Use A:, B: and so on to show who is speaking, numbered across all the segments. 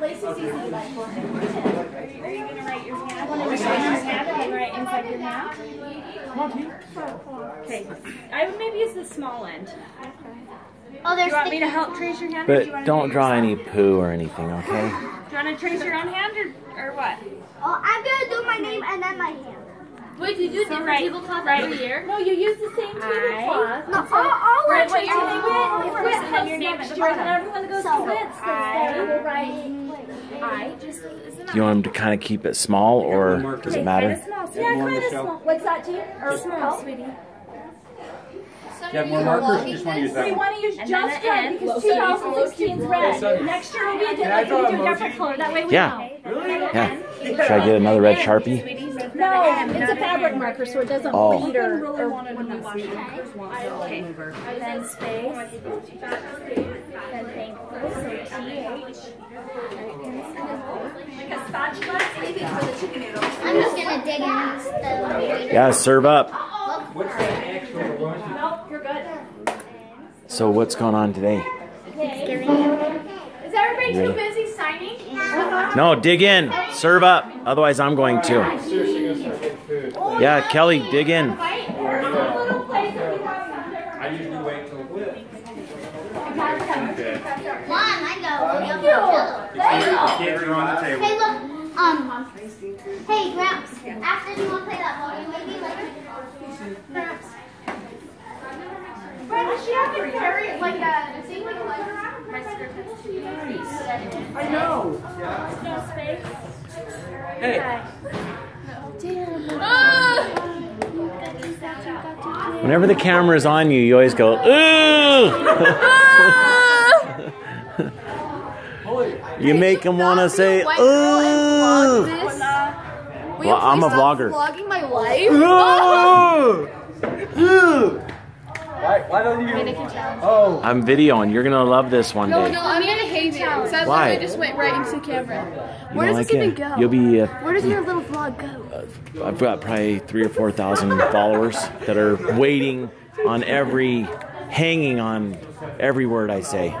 A: Lacey's easy to like for him.
B: Are you, are you gonna write your hand? Want to write your hand and write inside your hand? Okay. I would maybe use the small end.
A: Oh,
B: Do
A: there's
B: you want me to help trace your hand? or do you
C: But don't draw any poo or anything, okay?
B: Do you want to trace your own hand or, or what?
A: Oh, I'm gonna do my name and then my hand.
D: Wait, did you do different
B: right,
D: tablecloth
B: right.
D: every year?
B: No, you use the same tablecloth.
A: No, I'll, I'll
B: Right,
A: write
B: what you're
A: my
B: gonna
A: name
B: do first and then your name at the
D: Sure, then
B: bottom.
D: everyone goes
A: So,
D: to bits.
B: I will
D: write
B: just
C: Do you want him to kind of keep it small or does it
B: Kind
C: matter?
B: of small. Yeah, kind of small. What's that, T? Or small, sweetie.
E: Do you have more markers? You just want to use that
B: We
E: one?
B: want to use
D: And
B: just red because 2016 is red. Next year will be a
E: Can I
B: different, do a different color. That way we
C: Yeah.
B: know.
C: Yeah. Should I get another red Sharpie?
B: No, it's a fabric marker, so it doesn't
C: Oh.
B: bleed or, or wouldn't wash it. Okay. Then space. Then thankful. So TH. Like a spatula.
A: I'm just gonna dig in.
C: Yeah, serve up.
E: What's the actual one?
B: Nope, you're good.
C: So what's going on today?
B: Is everybody too busy signing? Uh-huh.
C: No, dig in. Serve up. Otherwise, I'm going to.
E: Seriously, gonna start getting food.
C: Yeah, Kelly, dig in.
B: Little place if you want something.
E: I usually wait till it.
A: I go.
E: Kids are on the.
A: Hey, look. Um. Hey, Gramps. After you want to play that ball, you maybe like. Gramps.
B: Brenda, does she have to carry it like a,
A: Sing like a letter.
E: I know.
B: no space?
E: Hey.
C: Whenever the camera is on you, you always go, ooh! you make them want to say, ooh! Well, I'm a vlogger.
D: Vlogging my life?
C: Ooh! Ooh!
E: Why, why don't you? Oh.
C: I'm videoing. You're gonna love this one
D: No,
C: day.
D: no, I'm gonna hate it. So that's
C: Why?
D: why I just went right into the camera.
C: You
D: Where does
C: like
D: this even
C: it?
D: go?
C: You'll be. Uh,
D: Where does your little vlog go?
C: I've got probably three or four thousand followers that are waiting on every, hanging on every word I say.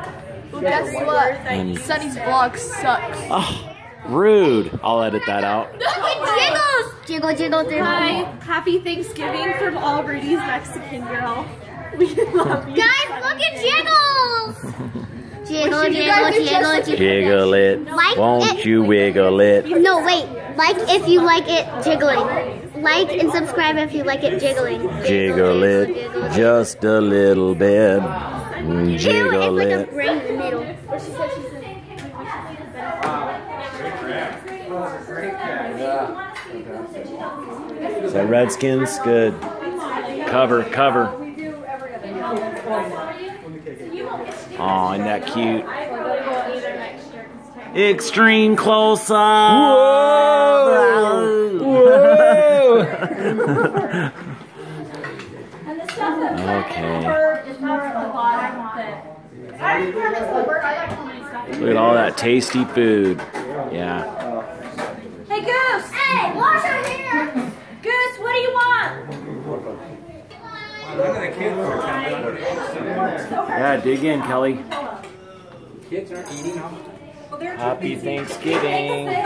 D: Well, guess what?
C: And-
D: Sonny's vlog sucks.
C: Oh, rude. I'll edit that out.
A: Look at Jiggles. Jiggle, jiggle, jiggle.
D: Hi, happy Thanksgiving from all Rudy's Mexican girl. We love you.
A: Guys, look at Jiggles. Jiggle, jiggle, jiggle, jiggle.
C: Jiggle it.
A: Like
C: Won't
A: it.
C: you wiggle it?
A: No, wait. Like if you like it jiggling. Like and subscribe if you like it jiggling.
C: Jiggle it
A: Jiggle.
C: just a little bit.
A: Jiggle Ew, it's
C: Jiggle
A: like a
C: it.
A: brain in the middle.
C: Is that Redskins? Good. Cover, cover. Aw, isn't that cute? Extreme close up. Whoa! Whoa!
B: And the stuff that
C: Okay.
B: Bird is not at the bottom of it. I remember the bird, I like how many stuff.
C: Look at all that tasty food. Yeah.
B: Hey Goose!
A: Hey, wash your hair.
B: Goose, what do you want?
E: Look at the kids.
C: Yeah, dig in, Kelly.
E: Kids aren't eating them.
C: Happy Thanksgiving.